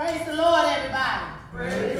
Praise the Lord, everybody. Praise